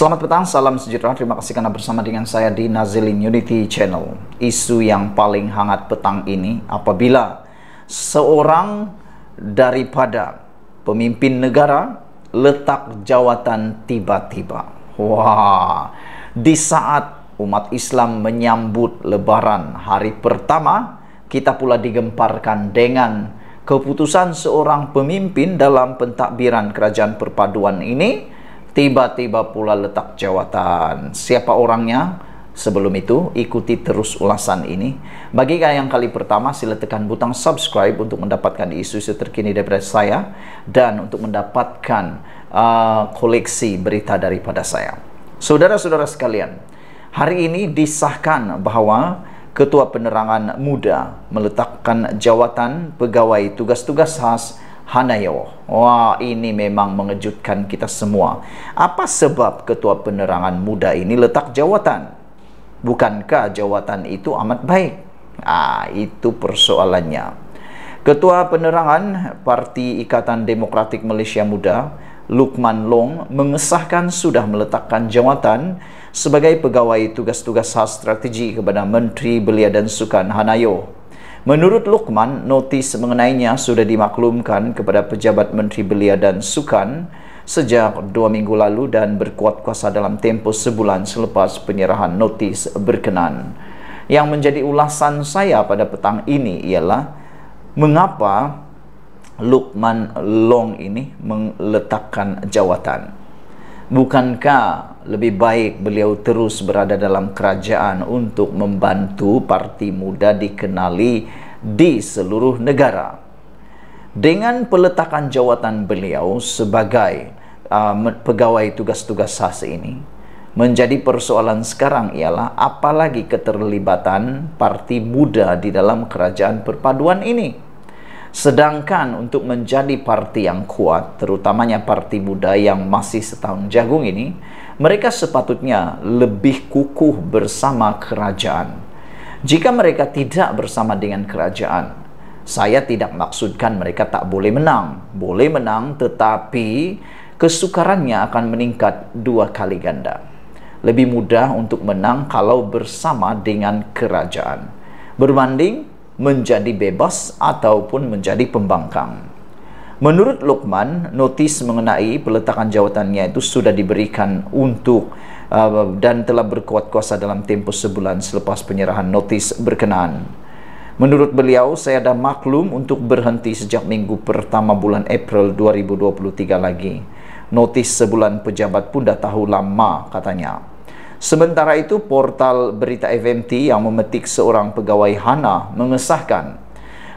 Selamat petang, salam sejahtera. Terima kasih karena bersama dengan saya di Nazilin Unity Channel. Isu yang paling hangat petang ini apabila seorang daripada pemimpin negara letak jawatan tiba-tiba. Wah, di saat umat Islam menyambut lebaran hari pertama, kita pula digemparkan dengan keputusan seorang pemimpin dalam pentadbiran kerajaan perpaduan ini tiba-tiba pula letak jawatan. Siapa orangnya? Sebelum itu, ikuti terus ulasan ini. Bagi yang kali pertama, sila tekan butang subscribe untuk mendapatkan isu-isu terkini daripada saya dan untuk mendapatkan uh, koleksi berita daripada saya. Saudara-saudara sekalian, hari ini disahkan bahawa Ketua Penerangan Muda meletakkan jawatan pegawai tugas-tugas khas Hanayo. Wah, ini memang mengejutkan kita semua. Apa sebab Ketua Penerangan Muda ini letak jawatan? Bukankah jawatan itu amat baik? Ah, itu persoalannya. Ketua Penerangan Parti Ikatan Demokratik Malaysia Muda, Lukman Long, mengesahkan sudah meletakkan jawatan sebagai pegawai tugas-tugas khas strategi kepada Menteri Belia dan Sukan Hanayo. Menurut Luqman, notis mengenainya sudah dimaklumkan kepada pejabat Menteri Belia dan Sukan sejak dua minggu lalu dan berkuat kuasa dalam tempoh sebulan selepas penyerahan notis berkenan. Yang menjadi ulasan saya pada petang ini ialah mengapa Luqman Long ini meletakkan jawatan. Bukankah lebih baik beliau terus berada dalam kerajaan untuk membantu parti muda dikenali di seluruh negara? Dengan peletakan jawatan beliau sebagai uh, pegawai tugas-tugas SAS ini, menjadi persoalan sekarang ialah apalagi keterlibatan parti muda di dalam kerajaan perpaduan ini. Sedangkan untuk menjadi parti yang kuat, terutamanya parti muda yang masih setahun jagung ini, mereka sepatutnya lebih kukuh bersama kerajaan. Jika mereka tidak bersama dengan kerajaan, saya tidak maksudkan mereka tak boleh menang. Boleh menang tetapi kesukarannya akan meningkat dua kali ganda. Lebih mudah untuk menang kalau bersama dengan kerajaan. Berbanding menjadi bebas ataupun menjadi pembangkang. Menurut Luqman, notis mengenai peletakan jawatannya itu sudah diberikan untuk uh, dan telah berkuat kuasa dalam tempoh sebulan selepas penyerahan notis berkenaan. Menurut beliau, saya dah maklum untuk berhenti sejak minggu pertama bulan April 2023 lagi. Notis sebulan pejabat pun dah tahu lama katanya. Sementara itu, portal berita FMT yang memetik seorang pegawai HANA mengesahkan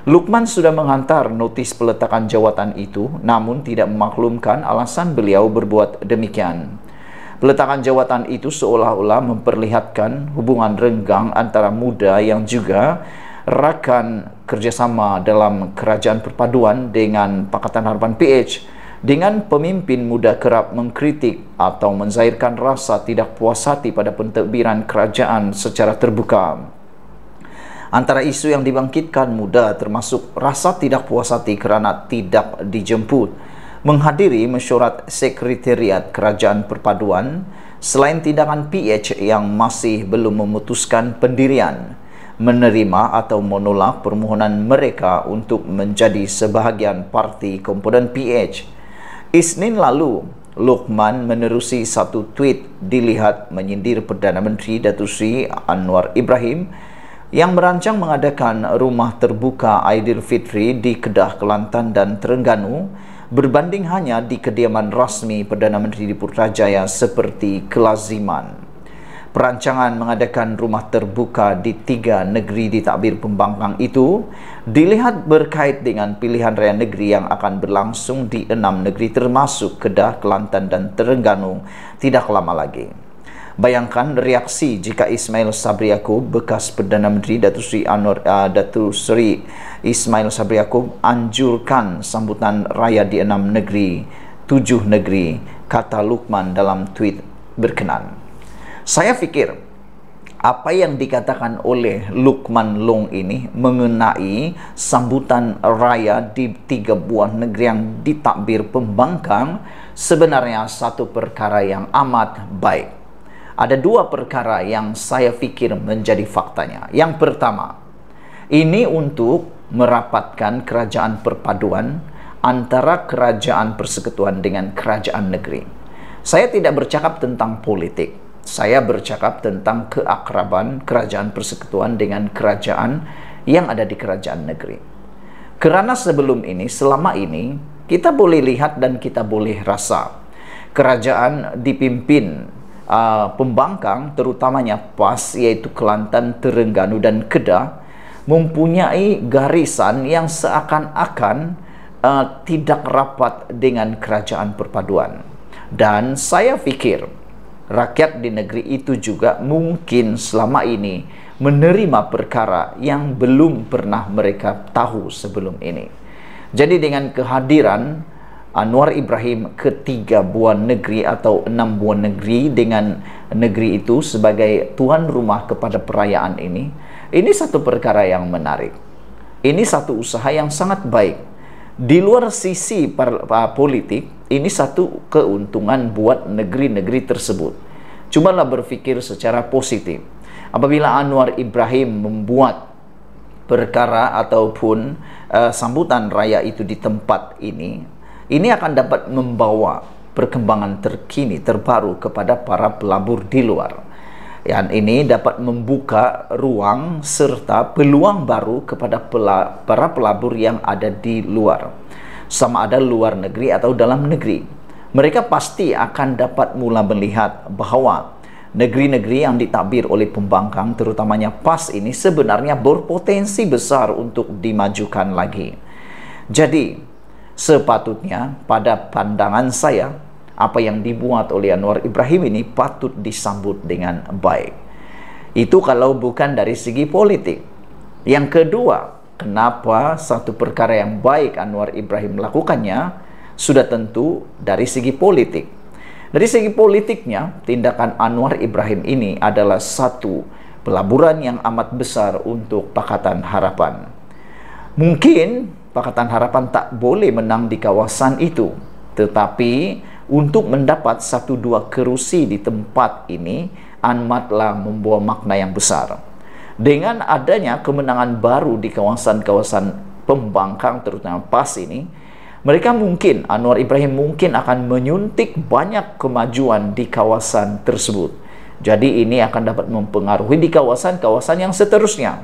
Lukman sudah menghantar notis peletakan jawatan itu namun tidak memaklumkan alasan beliau berbuat demikian. Peletakan jawatan itu seolah-olah memperlihatkan hubungan renggang antara muda yang juga rakan kerjasama dalam kerajaan perpaduan dengan Pakatan Harapan PH dengan pemimpin muda kerap mengkritik atau menzahirkan rasa tidak puas hati pada pentadbiran kerajaan secara terbuka. Antara isu yang dibangkitkan muda termasuk rasa tidak puas hati kerana tidak dijemput menghadiri mesyuarat sekretariat kerajaan perpaduan selain tindakan PH yang masih belum memutuskan pendirian menerima atau menolak permohonan mereka untuk menjadi sebahagian parti komponen PH Isnin lalu, Luqman menerusi satu tweet dilihat menyindir Perdana Menteri Datuk Seri Anwar Ibrahim yang merancang mengadakan rumah terbuka Aidilfitri di Kedah, Kelantan dan Terengganu berbanding hanya di kediaman rasmi Perdana Menteri di Putrajaya seperti kelaziman. Perancangan mengadakan rumah terbuka di tiga negeri di takbir pembangkang itu dilihat berkait dengan pilihan raya negeri yang akan berlangsung di enam negeri termasuk Kedah, Kelantan dan Terengganu tidak lama lagi. Bayangkan reaksi jika Ismail Sabri Yaakob, bekas Perdana Menteri Datuk Seri Anwar uh, Datuk Seri Ismail Sabri Yaakob anjurkan sambutan raya di enam negeri, tujuh negeri, kata Lukman dalam tweet berkenan. Saya fikir apa yang dikatakan oleh Lukman Long ini mengenai sambutan raya di tiga buah negeri yang ditakbir pembangkang sebenarnya satu perkara yang amat baik. Ada dua perkara yang saya pikir menjadi faktanya. Yang pertama, ini untuk merapatkan kerajaan perpaduan antara kerajaan persekutuan dengan kerajaan negeri. Saya tidak bercakap tentang politik. Saya bercakap tentang keakraban kerajaan persekutuan dengan kerajaan yang ada di kerajaan negeri. Kerana sebelum ini, selama ini, kita boleh lihat dan kita boleh rasa kerajaan dipimpin uh, pembangkang terutamanya PAS yaitu Kelantan, Terengganu dan Kedah mempunyai garisan yang seakan-akan uh, tidak rapat dengan kerajaan perpaduan. Dan saya fikir rakyat di negeri itu juga mungkin selama ini menerima perkara yang belum pernah mereka tahu sebelum ini. Jadi dengan kehadiran Anwar Ibrahim ketiga buah negeri atau enam buah negeri dengan negeri itu sebagai tuan rumah kepada perayaan ini, ini satu perkara yang menarik. Ini satu usaha yang sangat baik di luar sisi politik, ini satu keuntungan buat negeri-negeri tersebut. Cubalah berfikir secara positif. Apabila Anwar Ibrahim membuat perkara ataupun uh, sambutan raya itu di tempat ini, ini akan dapat membawa perkembangan terkini, terbaru kepada para pelabur di luar yang ini dapat membuka ruang serta peluang baru kepada para pelabur yang ada di luar. Sama ada luar negeri atau dalam negeri. Mereka pasti akan dapat mula melihat bahawa negeri-negeri yang ditakbir oleh pembangkang terutamanya PAS ini sebenarnya berpotensi besar untuk dimajukan lagi. Jadi sepatutnya pada pandangan saya apa yang dibuat oleh Anwar Ibrahim ini patut disambut dengan baik. Itu kalau bukan dari segi politik. Yang kedua, kenapa satu perkara yang baik Anwar Ibrahim lakukannya sudah tentu dari segi politik. Dari segi politiknya, tindakan Anwar Ibrahim ini adalah satu pelaburan yang amat besar untuk Pakatan Harapan. Mungkin Pakatan Harapan tak boleh menang di kawasan itu, tetapi untuk mendapat satu dua kerusi di tempat ini amatlah membawa makna yang besar. Dengan adanya kemenangan baru di kawasan-kawasan pembangkang terutama PAS ini, mereka mungkin, Anwar Ibrahim mungkin akan menyuntik banyak kemajuan di kawasan tersebut. Jadi ini akan dapat mempengaruhi di kawasan-kawasan yang seterusnya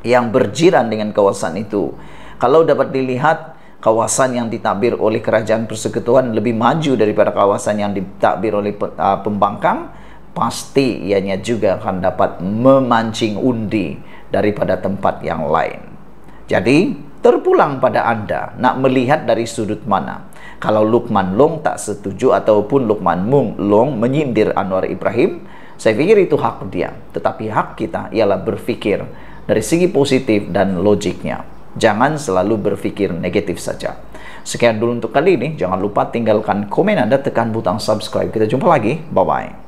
yang berjiran dengan kawasan itu. Kalau dapat dilihat kawasan yang ditakbir oleh kerajaan persekutuan lebih maju daripada kawasan yang ditakbir oleh uh, pembangkang pasti ianya juga akan dapat memancing undi daripada tempat yang lain. Jadi terpulang pada anda nak melihat dari sudut mana. Kalau Lukman Long tak setuju ataupun Lukman Mung Long menyindir Anwar Ibrahim saya pikir itu hak dia. Tetapi hak kita ialah berfikir dari segi positif dan logiknya Jangan selalu berfikir negatif saja. Sekian dulu untuk kali ini. Jangan lupa tinggalkan komen Anda, tekan butang subscribe. Kita jumpa lagi. Bye-bye.